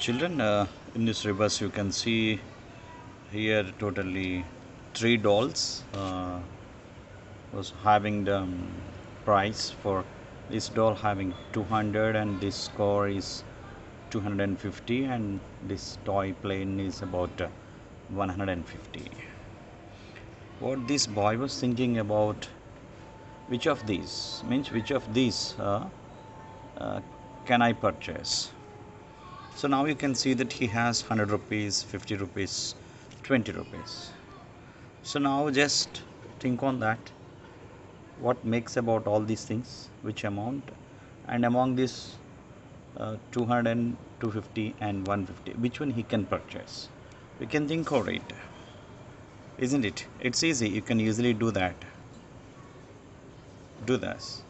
children uh, in this rebus you can see here totally three dolls uh, was having the um, price for this doll having 200 and this score is 250 and this toy plane is about uh, 150 what this boy was thinking about which of these means which of these uh, uh, can I purchase so now you can see that he has 100 rupees 50 rupees 20 rupees. So now just think on that. What makes about all these things which amount? And among this uh, 200 and 250 and 150 which one he can purchase? We can think of it isn't it? It's easy. You can easily do that. Do this